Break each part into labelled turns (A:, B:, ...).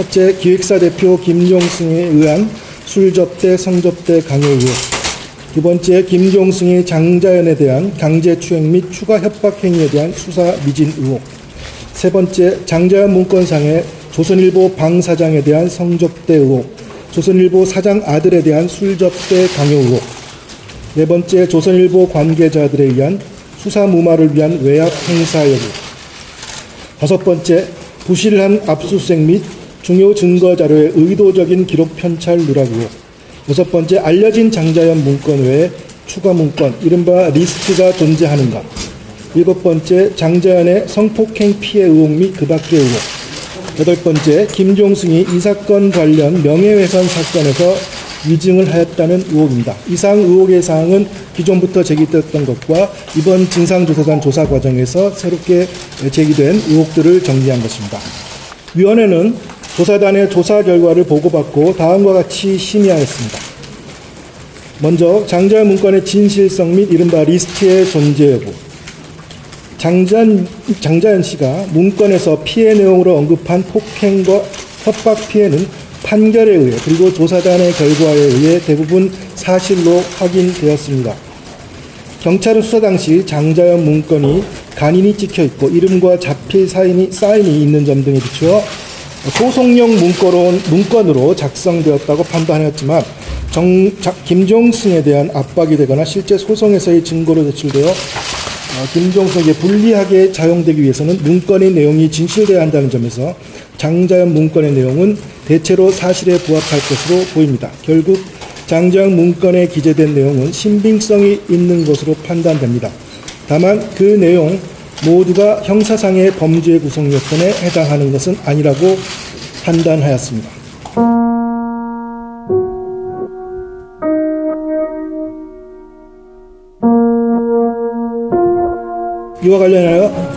A: 첫째, 기획사 대표 김종승에 의한 술접대, 성접대 강요 의혹. 두 번째, 김종승이 장자연에 대한 강제추행 및 추가 협박 행위에 대한 수사 미진 의혹. 세 번째, 장자연 문건상의 조선일보 방 사장에 대한 성접대 의혹. 조선일보 사장 아들에 대한 술접대 강요 의혹. 네 번째, 조선일보 관계자들에 의한 수사 무마를 위한 외압 행사 여부. 다섯 번째, 부실한 압수수색 및 중요 증거 자료의 의도적인 기록 편찬 누락 의혹. 여섯 번째, 알려진 장자연 문건 외에 추가 문건, 이른바 리스트가 존재하는가. 일곱 번째, 장자연의 성폭행 피해 의혹 및 그 밖의 의혹. 여덟 번째, 김종승이 이 사건 관련 명예훼손 사건에서 위증을 하였다는 의혹입니다. 이상 의혹의 사항은 기존부터 제기됐던 것과 이번 진상조사단 조사 과정에서 새롭게 제기된 의혹들을 정리한 것입니다. 위원회는 조사단의 조사 결과를 보고받고 다음과 같이 심의하였습니다. 먼저 장자연 문건의 진실성 및 이른바 리스트의 존재 여부. 장자연, 장자연 씨가 문건에서 피해 내용으로 언급한 폭행과 협박 피해는 판결에 의해 그리고 조사단의 결과에 의해 대부분 사실로 확인되었습니다. 경찰은 수사 당시 장자연 문건이 간인이 찍혀 있고 이름과 자필 사인이, 사인이 있는 점 등에 비추어 소송용 문건으로, 문건으로 작성되었다고 판단하였지만 정, 자, 김종승에 대한 압박이 되거나 실제 소송에서의 증거로 제출되어 어, 김종석에게 불리하게 작용되기 위해서는 문건의 내용이 진실되어야 한다는 점에서 장자연 문건의 내용은 대체로 사실에 부합할 것으로 보입니다. 결국 장자연 문건에 기재된 내용은 신빙성이 있는 것으로 판단됩니다. 다만 그 내용 모두가 형사상의 범죄 구성 요건에 해당하는 것은 아니라고 판단하였습니다. 이와 관련하여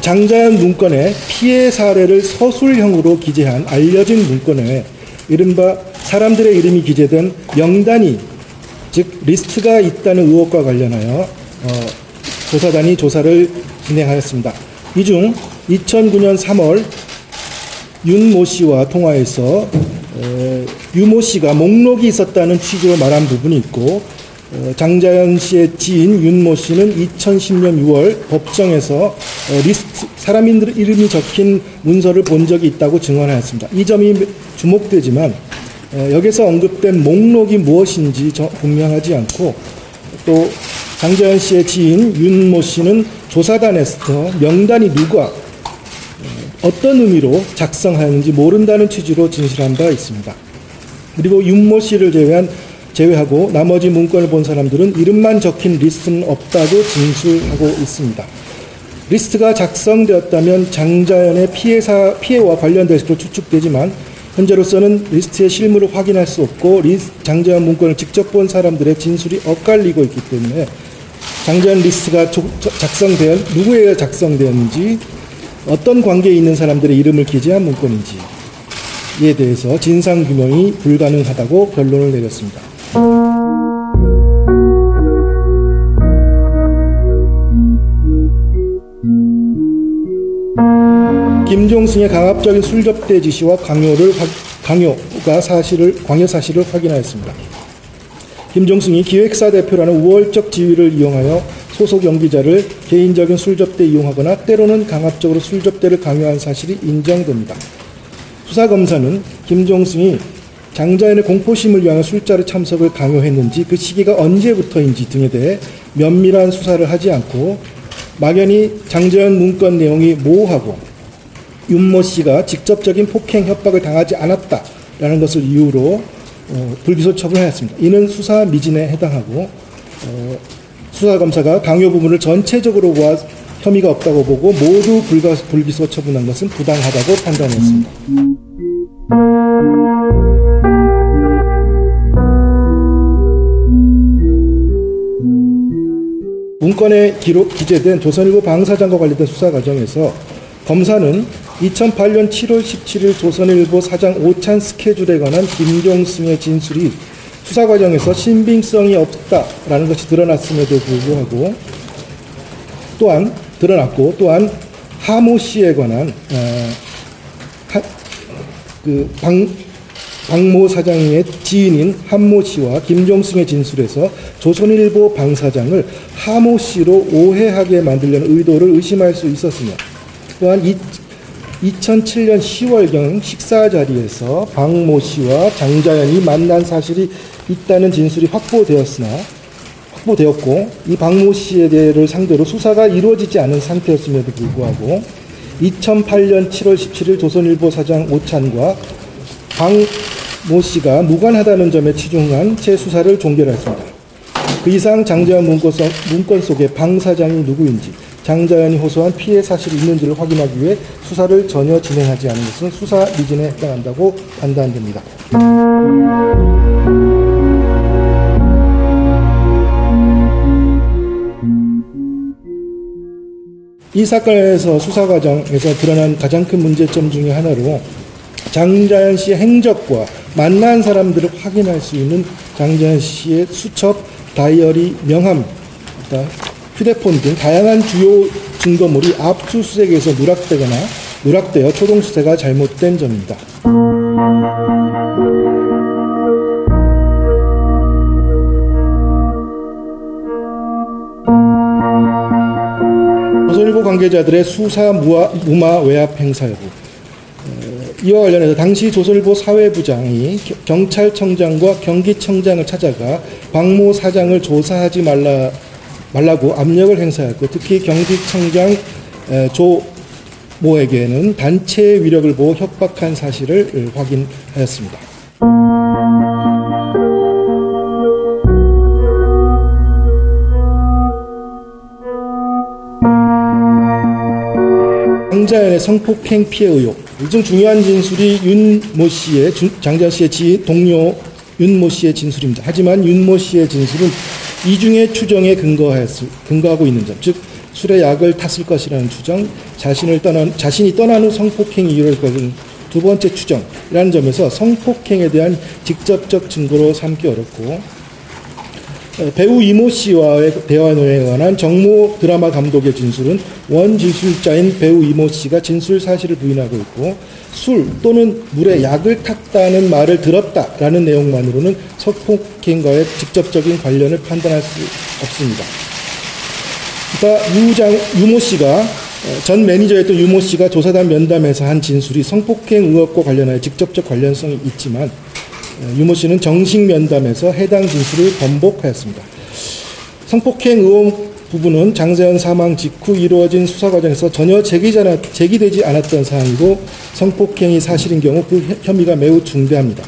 A: 장자연 문건에 피해 사례를 서술형으로 기재한 알려진 문건에 이른바 사람들의 이름이 기재된 명단이 즉 리스트가 있다는 의혹과 관련하여 어, 조사단이 조사를 진행하였습니다. 이 중 2009년 3월 윤모 씨와 통화에서 에, 유모 씨가 목록이 있었다는 취지로 말한 부분이 있고 어, 장자연 씨의 지인 윤모 씨는 2010년 6월 법정에서 어, 리스트 사람들 이름이 적힌 문서를 본 적이 있다고 증언하였습니다. 이 점이 주목되지만 어, 여기서 언급된 목록이 무엇인지 분명하지 않고 또 장자연 씨의 지인 윤모 씨는 조사단에서 명단이 누가 어떤 의미로 작성하였는지 모른다는 취지로 진술한 바 있습니다. 그리고 윤모 씨를 제외한 제외하고 나머지 문건을 본 사람들은 이름만 적힌 리스트는 없다고 진술하고 있습니다. 리스트가 작성되었다면 장자연의 피해사, 피해와 관련된 것으로 추측되지만 현재로서는 리스트의 실물을 확인할 수 없고 장자연 문건을 직접 본 사람들의 진술이 엇갈리고 있기 때문에 장자연 리스트가 작성되어 누구에 작성되었는지 어떤 관계에 있는 사람들의 이름을 기재한 문건인지에 대해서 진상 규명이 불가능하다고 결론을 내렸습니다. 김종승의 강압적인 술접대 지시와 강요를 강요가 사실을 광요 사실을 확인하였습니다. 김종승이 기획사 대표라는 우월적 지위를 이용하여 소속 연기자를 개인적인 술접대 이용하거나 때로는 강압적으로 술접대를 강요한 사실이 인정됩니다. 수사검사는 김종승이 장자연의 공포심을 위한 술자리 참석을 강요했는지 그 시기가 언제부터인지 등에 대해 면밀한 수사를 하지 않고 막연히 장자연 문건 내용이 모호하고 윤모 씨가 직접적인 폭행 협박을 당하지 않았다라는 것을 이유로 어, 불기소 처분하였습니다. 이는 수사 미진에 해당하고 어, 수사검사가 강요 부분을 전체적으로 보아 혐의가 없다고 보고 모두 불가, 불기소 처분한 것은 부당하다고 판단했습니다. 문건에 기록 기재된 조선일보 방사장과 관련된 수사 과정에서 검사는 2008년 7월 17일 조선일보 사장 오찬 스케줄에 관한 김종승의 진술이 수사 과정에서 신빙성이 없다라는 것이 드러났음에도 불구하고 또한 드러났고 또한 하모 씨에 관한 어, 하, 그 방, 박모 사장의 지인인 한모 씨와 김종승의 진술에서 조선일보 방 사장을 하모 씨로 오해하게 만들려는 의도를 의심할 수 있었으며 또한 이, 2007년 10월경 식사 자리에서 박모 씨와 장자연이 만난 사실이 있다는 진술이 확보되었으나 확보되었고 이 박모 씨에 대해를 상대로 수사가 이루어지지 않은 상태였음에도 불구하고 2008년 7월 17일 조선일보 사장 오찬과 박모 씨가 무관하다는 점에 치중한 재수사를 종결했습니다. 그 이상 장자연 문건, 속, 문건 속에 방 사장이 누구인지 장자연이 호소한 피해 사실이 있는지를 확인하기 위해 수사를 전혀 진행하지 않은 것은 수사 미진에 해당한다고 판단됩니다. 이 사건에서 수사 과정에서 드러난 가장 큰 문제점 중의 하나로 장자연 씨의 행적과 만난 사람들을 확인할 수 있는 장자연 씨의 수첩, 다이어리, 명함, 휴대폰 등 다양한 주요 증거물이 압수수색에서 누락되거나 누락되어 초동수색가 잘못된 점입니다. 조선일보 관계자들의 수사 무화, 무마 외압 행사 여부 이와 관련해서 당시 조선일보 사회부장이 경찰청장과 경기청장을 찾아가 박모 사장을 조사하지 말라, 말라고 압력을 행사했고 특히 경기청장 조 모에게는 단체의 위력을 보고 협박한 사실을 확인하였습니다. 장자연의 성폭행 피해 의혹. 일종 중요한 진술이 윤 모 씨의 장자연 씨의 지 동료 윤 모 씨의 진술입니다. 하지만 윤 모 씨의 진술은 이중의 추정에 근거하고 있는 점, 즉 술에 약을 탔을 것이라는 추정, 자신을 떠난 자신이 떠난 후 성폭행 이유를 거둔 두 번째 추정이라는 점에서 성폭행에 대한 직접적 증거로 삼기 어렵고 배우 이모 씨와의 대화 내용에 관한 정모 드라마 감독의 진술은 원진술자인 배우 이모 씨가 진술 사실을 부인하고 있고 술 또는 물에 약을 탔다는 말을 들었다라는 내용만으로는 성폭행과의 직접적인 관련을 판단할 수 없습니다. 그러니까 유장 유모 씨가 전 매니저였던 유모 씨가 조사단 면담에서 한 진술이 성폭행 의혹과 관련하여 직접적 관련성이 있지만 유모 씨는 정식 면담에서 해당 진술을 번복하였습니다. 성폭행 의혹 부분은 장세현 사망 직후 이루어진 수사 과정에서 전혀 제기되지 않았던 사항이고 성폭행이 사실인 경우 그 혐의가 매우 중대합니다.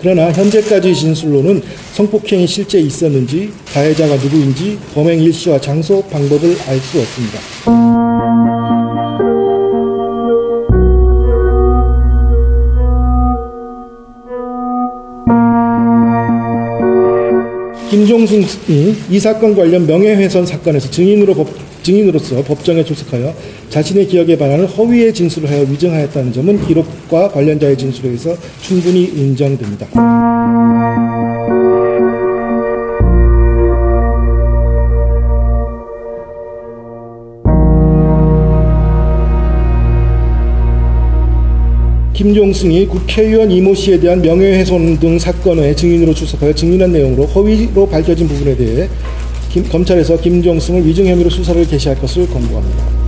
A: 그러나 현재까지 진술로는 성폭행이 실제 있었는지 가해자가 누구인지 범행 일시와 장소 방법을 알 수 없습니다. 김종승이 이 사건 관련 명예훼손 사건에서 증인으로 법, 증인으로서 법정에 출석하여 자신의 기억에 반하는 허위의 진술을 하여 위증하였다는 점은 기록과 관련자의 진술에 의해서 충분히 인정됩니다. 김종승이 국회의원 이모 씨에 대한 명예훼손 등 사건의 증인으로 출석하여 증인한 내용으로 허위로 밝혀진 부분에 대해 김, 검찰에서 김종승을 위증 혐의로 수사를 개시할 것을 권고합니다.